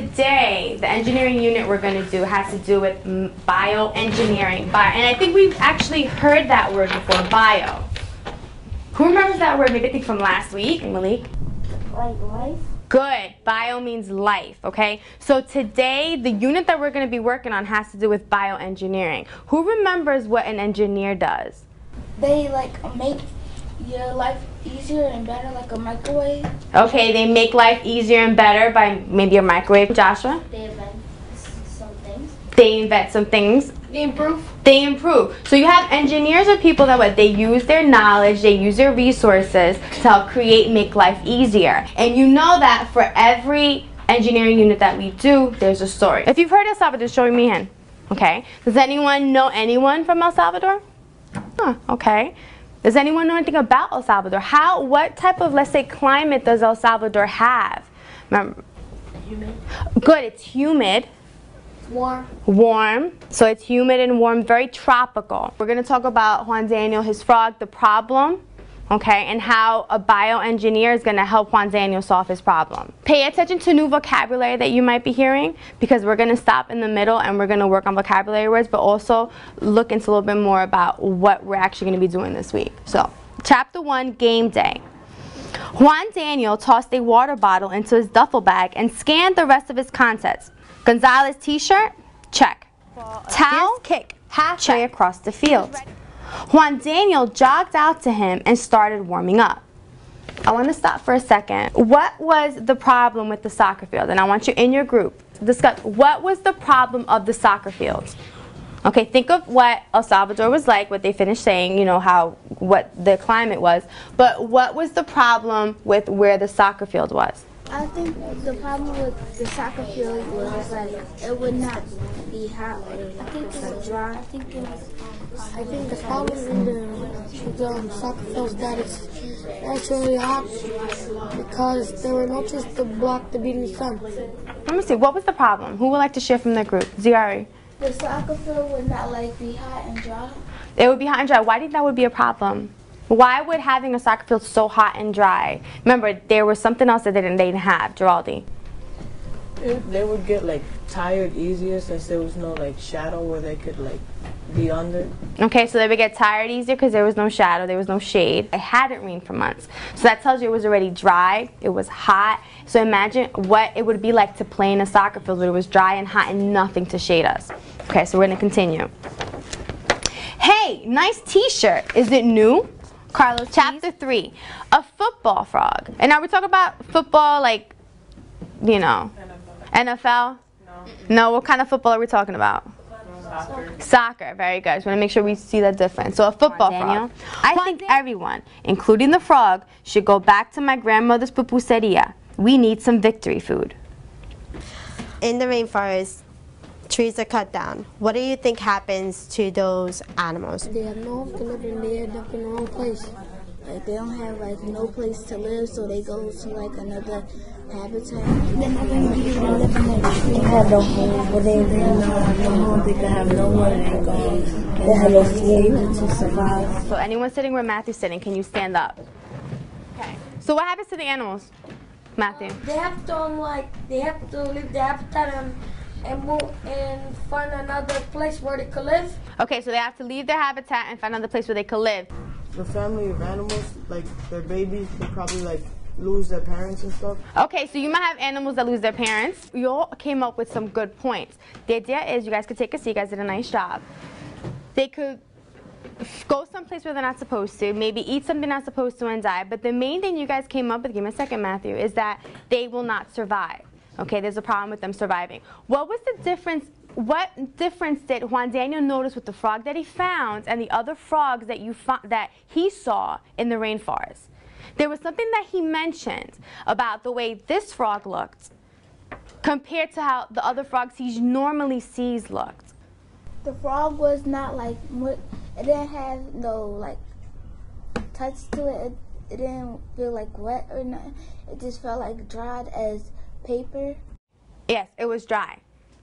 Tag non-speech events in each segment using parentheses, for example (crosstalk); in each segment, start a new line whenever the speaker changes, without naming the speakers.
today, the engineering unit we're going to do has to do with bioengineering. Bio, and I think we've actually heard that word before, bio. Who remembers that word? Maybe I think from last week, Malik.
Like life?
Good. Bio means life, okay? So today, the unit that we're going to be working on has to do with bioengineering. Who remembers what an engineer does?
They like make your life easier and better like a microwave.
Okay, they make life easier and better by maybe a microwave. Joshua?
They invent some things.
They invent some things.
They improve.
They improve. So you have engineers or people that what they use their knowledge, they use their resources to help create, make life easier. And you know that for every engineering unit that we do, there's a story. If you've heard El Salvador, show me hand. Okay. Does anyone know anyone from El Salvador? Huh, okay. Does anyone know anything about El Salvador? How, what type of, let's say, climate does El Salvador have? Remember,
Humid.
good, it's humid
Warm.
warm. So it's humid and warm, very tropical. We're going to talk about Juan Daniel, his frog, the problem, okay, and how a bioengineer is going to help Juan Daniel solve his problem. Pay attention to new vocabulary that you might be hearing because we're going to stop in the middle and we're going to work on vocabulary words, but also look into a little bit more about what we're actually going to be doing this week. So, chapter one, game day. Juan Daniel tossed a water bottle into his duffel bag and scanned the rest of his contents. Gonzalez t-shirt? Check. Towel? Kick. Halfway across the field. Juan Daniel jogged out to him and started warming up. I want to stop for a second. What was the problem with the soccer field? And I want you in your group to discuss what was the problem of the soccer field? Okay, think of what El Salvador was like, what they finished saying, you know, how, what the climate was. But what was the problem with where the soccer field was?
I think the problem with the soccer field was like it would not be hot. I think it was dry. I think it was.
I think the problem in the, with the um, soccer field is that it's naturally hot because there were no trees to block the beating sun.
Let me see, what was the problem? Who would like to share from the group? Ziari.
The soccer field would not like be hot and dry.
It would be hot and dry. Why do you think that would be a problem? Why would having a soccer field so hot and dry? Remember, there was something else that they didn't, they didn't have, Giraldi.
It, they would get like tired easier since there was no like shadow where they could like be under.
Okay, so they would get tired easier because there was no shadow, there was no shade. It hadn't rained for months. So that tells you it was already dry, it was hot. So imagine what it would be like to play in a soccer field where it was dry and hot and nothing to shade us. Okay, so we're gonna continue. Hey, nice t-shirt. Is it new? Carlos, chapter three, a football frog. And now we're talking about football like, you know, NFL? No. No, what kind of football are we talking about?
Soccer.
Soccer, very good. Just want to make sure we see that difference. So a football frog. I think everyone, including the frog, should go back to my grandmother's pupuseria. We need some victory food.
in the rainforest, trees are cut down. What do you think happens to those animals?
They have no home to live in. They end up in the wrong place.
Like they don't have like no place to live, so they go to like another habitat. They're not gonna be able to live in that tree.
They have no home, but they, they don't have no home. They can have nowhere to go. They have no food to survive.
So anyone sitting where Matthew's sitting, can you stand up? Okay. So what happens to the animals, Matthew?
They have to um, like they have to leave the habitat and and move and find another place where they could live.
Okay, so they have to leave their habitat and find another place where they could live.
The family of animals, like their babies, they probably like lose their parents and stuff.
Okay, so you might have animals that lose their parents. You all came up with some good points. The idea is you guys could take a seat. You guys did a nice job. They could go someplace where they're not supposed to, maybe eat something they're not supposed to and die. But the main thing you guys came up with, give me a second, Matthew, is that they will not survive. Okay, there's a problem with them surviving. What was the difference? What difference did Juan Daniel notice with the frog that he found and the other frogs that you that he saw in the rainforest? There was something that he mentioned about the way this frog looked compared to how the other frogs he normally sees looked.
The frog was not like it didn't have no like touch to it. It, it didn't feel like wet or nothing. It just felt like dried as paper.
Yes, it was dry.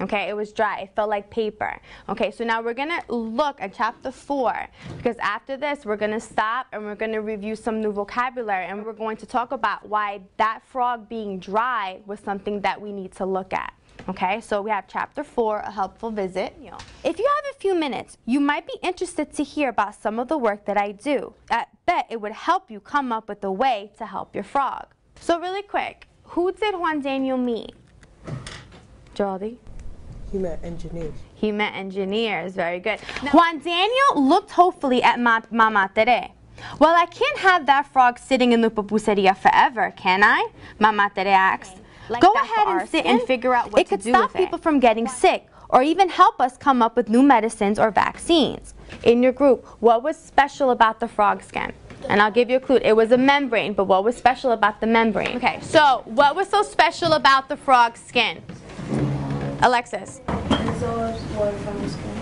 Okay, it was dry. It felt like paper. Okay, so now we're gonna look at chapter four because after this we're gonna stop and we're gonna review some new vocabulary and we're going to talk about why that frog being dry was something that we need to look at. Okay, so we have chapter four, a helpful visit. If you have a few minutes, you might be interested to hear about some of the work that I do. I bet it would help you come up with a way to help your frog. So really quick, who did Juan Daniel meet? Geraldine?
He met engineers.
He met engineers. Very good. Juan Daniel looked hopefully at Ma- Mama Tere. Well, I can't have that frog sitting in the pupuseria forever, can I? Mama Tere asked. Go ahead and sit and figure out what it could stop people from getting sick or even help us come up with new medicines or vaccines. In your group, what was special about the frog skin? And I'll give you a clue. It was a membrane, but what was special about the membrane? Okay, so what was so special about the frog skin? Alexis.
absorbs water from the skin.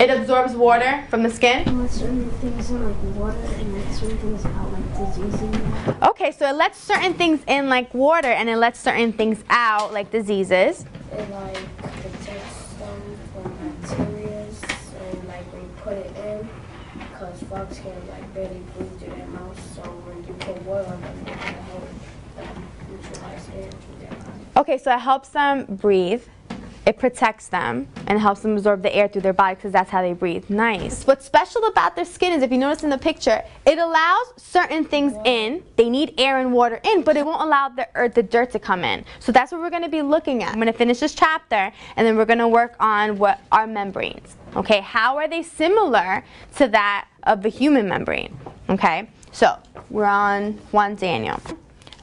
It absorbs water from the skin.
And certain things in like water and let certain things out like diseases.
Okay, so it lets certain things in like water and it lets certain things out like diseases.
It like protects them from bacteria and like when you put it in, frogs can like barely breathe through their mouth, so when you put water on them, it can help them neutralize air through their body.
Okay, so it helps them breathe. It protects them and helps them absorb the air through their body because that's how they breathe. Nice. What's special about their skin is if you notice in the picture, it allows certain things in. They need air and water in, but it won't allow the earth, the dirt to come in. So that's what we're going to be looking at. I'm going to finish this chapter and then we're going to work on what are membranes. Okay, how are they similar to that of the human membrane? Okay, so we're on Juan Daniel.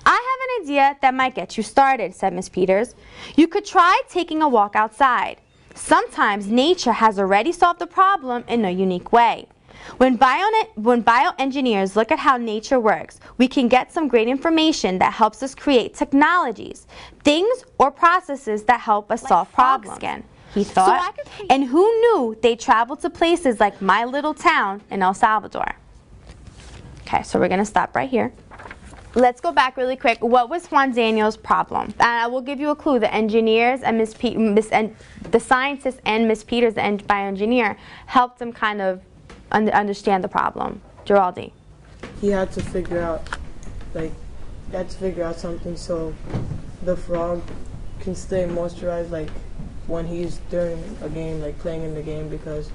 I have an idea that might get you started, said Miss Peters. You could try taking a walk outside. Sometimes nature has already solved the problem in a unique way. When, bio, when bioengineers look at how nature works, we can get some great information that helps us create technologies, things or processes that help us solve problems. Again, he thought. and who knew they traveled to places like my little town in El Salvador? Okay, so we're going to stop right here. Let's go back really quick. What was Juan Daniel's problem? And I will give you a clue. The engineers and Miss, Pe- Miss and the scientists and Miss Peters, the en- bioengineer, helped him kind of un- understand the problem. Geraldine.
He had to figure out, like, he had to figure out something so the frog can stay moisturized, like, when he's during a game, like playing in the game, because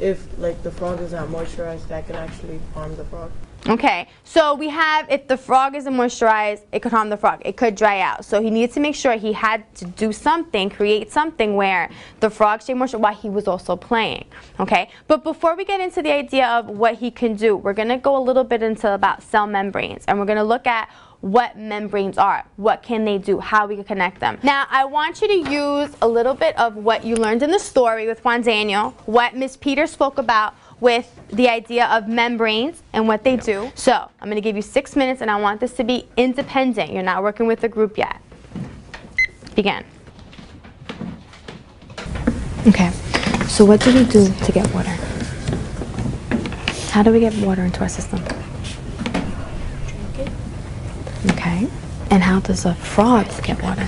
if like the frog is not moisturized, that can actually harm the frog.
Okay, so we have if the frog isn't moisturized, it could harm the frog. It could dry out. So he needs to make sure he had to do something, create something where the frog stayed moisturized while he was also playing. Okay, but before we get into the idea of what he can do, we're gonna go a little bit into about cell membranes, and we're gonna look at what membranes are, what can they do, how we can connect them. Now, I want you to use a little bit of what you learned in the story with Juan Daniel, what Miss Peters spoke about with the idea of membranes and what they do. So, I'm going to give you six minutes and I want this to be independent. You're not working with a group yet. Begin. Okay, so what do we do to get water? How do we get water into our system? Okay. And how does a frog get water?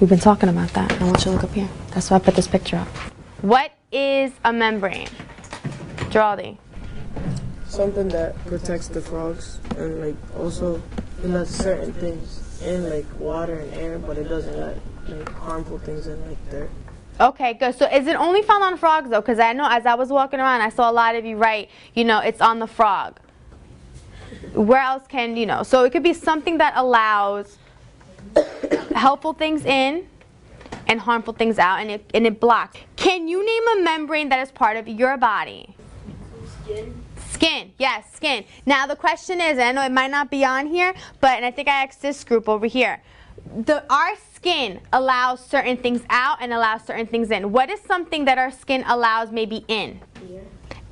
We've been talking about that. I want you to look up here. That's why I put this picture up. What is a membrane? Geraldine.
Something that protects the frogs and like also it lets certain things in like water and air, but it doesn't let like harmful things in like dirt.
Okay, good. So is it only found on frogs though? Because I know as I was walking around, I saw a lot of you write, you know, it's on the frog. Where else can, you know, so it could be something that allows (coughs) helpful things in and harmful things out and it, and it blocks. Can you name a membrane that is part of your body? Skin. Skin, yes, skin. Now the question is, and I know it might not be on here, but and I think I asked this group over here. The our skin allows certain things out and allows certain things in. What is something that our skin allows maybe in? Air.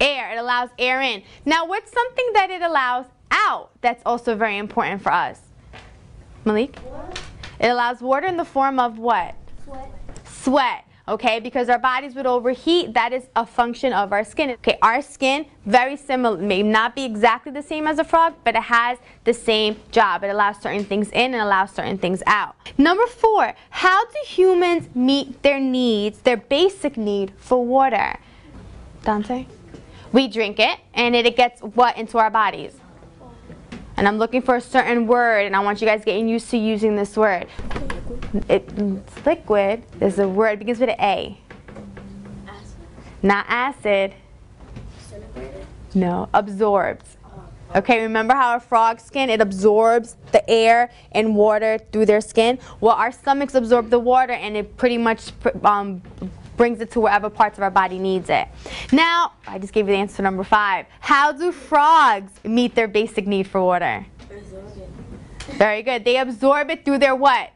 Air. It allows air in. Now what's something that it allows out that's also very important for us? Malik? It allows water in the form of what?
Sweat.
Sweat. Okay? Because our bodies would overheat. That is a function of our skin. Okay, our skin, very similar, may not be exactly the same as a frog, but it has the same job. It allows certain things in and allows certain things out. Number four, how do humans meet their needs, their basic need for water? Dante? We drink it, and it gets what into our bodies? And I'm looking for a certain word, and I want you guys getting used to using this word. It, it's liquid. There's a word, it begins with an A. Acid. Not acid. No, absorbs. Okay, remember how a frog's skin, it absorbs the air and water through their skin? Well, our stomachs absorb the water and it pretty much um, brings it to wherever parts of our body needs it. Now, I just gave you the answer to number five. How do frogs meet their basic need for water? Very good. They absorb it through their what?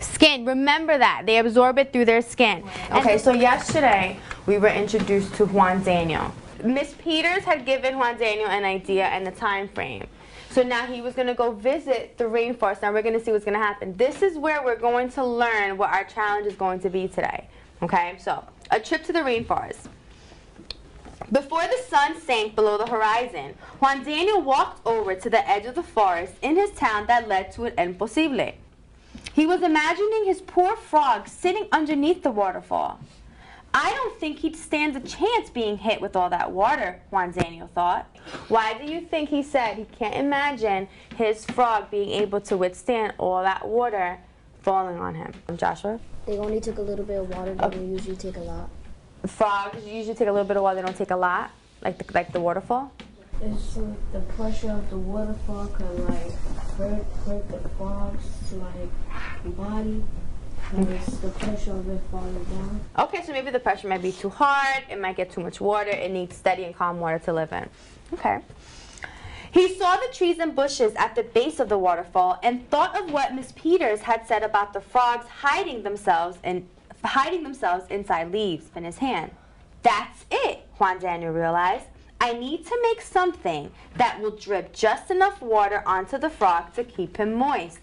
Skin. Remember that. They absorb it through their skin. Okay, so yesterday we were introduced to Juan Daniel. Miss Peters had given Juan Daniel an idea and a time frame. So now he was going to go visit the rainforest. Now we're going to see what's going to happen. This is where we're going to learn what our challenge is going to be today. Okay, so a trip to the rainforest. Before the sun sank below the horizon, Juan Daniel walked over to the edge of the forest in his town that led to an imposible. He was imagining his poor frog sitting underneath the waterfall. I don't think he'd stand a chance being hit with all that water, Juan Daniel thought. Why do you think he said he can't imagine his frog being able to withstand all that water falling on him? Joshua?
They only took a little bit of water, they usually take a lot.
Frogs usually take a little bit of water, they don't take a lot, like the, like the waterfall?
It's like the pressure of the waterfall can like hurt, hurt the frogs like body.
Okay, so maybe the pressure might be too hard, it might get too much water, it needs steady and calm water to live in. Okay. He saw the trees and bushes at the base of the waterfall and thought of what Miss Peters had said about the frogs hiding themselves in hiding themselves inside leaves in his hand. That's it, Juan Daniel realized. I need to make something that will drip just enough water onto the frog to keep him moist.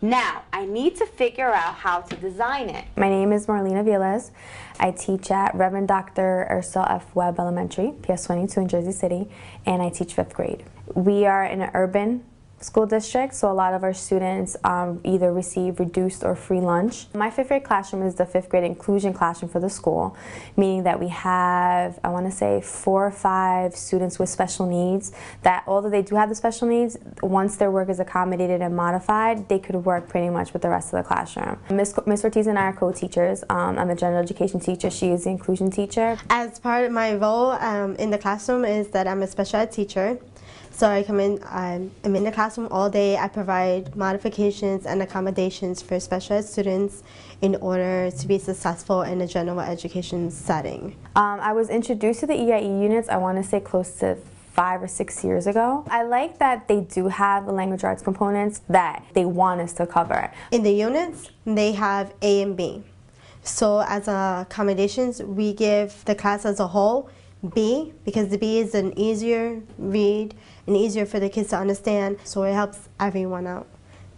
Now, I need to figure out how to design it. My name is Marlena Vilas. I teach at Reverend Dr. Ercel F. Webb Elementary, PS 22 in Jersey City, and I teach fifth grade. We are in an urban school district, so a lot of our students um, either receive reduced or free lunch. My fifth grade classroom is the fifth grade inclusion classroom for the school, meaning that we have, I want to say, four or five students with special needs that although they do have the special needs, once their work is accommodated and modified, they could work pretty much with the rest of the classroom. Miss, Miss Ortiz and I are co-teachers. Um, I'm a general education teacher. She is the inclusion teacher.
As part of my role um, in the classroom is that I'm a special ed teacher. So I come in, I'm, I'm in the classroom all day. I provide modifications and accommodations for special ed students in order to be successful in a general education setting.
Um, I was introduced to the EIE units, I want to say close to five or six years ago. I like that they do have the language arts components that they want us to cover.
In the units, they have A and B. So as accommodations, we give the class as a whole B because the B is an easier read and easier for the kids to understand. So it helps everyone out.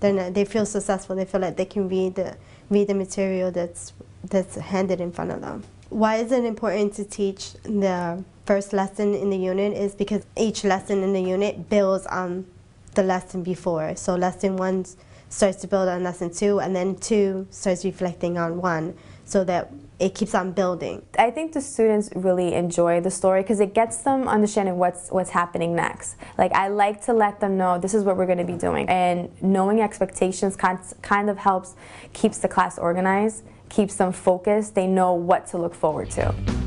Then they feel successful. They feel like they can read the read the material that's that's handed in front of them. Why is it important to teach the first lesson in the unit is because each lesson in the unit builds on the lesson before. So lesson one starts to build on lesson two, and then two starts reflecting on one, so that it keeps on building.
I think the students really enjoy the story because it gets them understanding what's what's happening next. Like I like to let them know this is what we're going to be doing, and knowing expectations kind kind of helps keeps the class organized, keeps them focused. They know what to look forward to.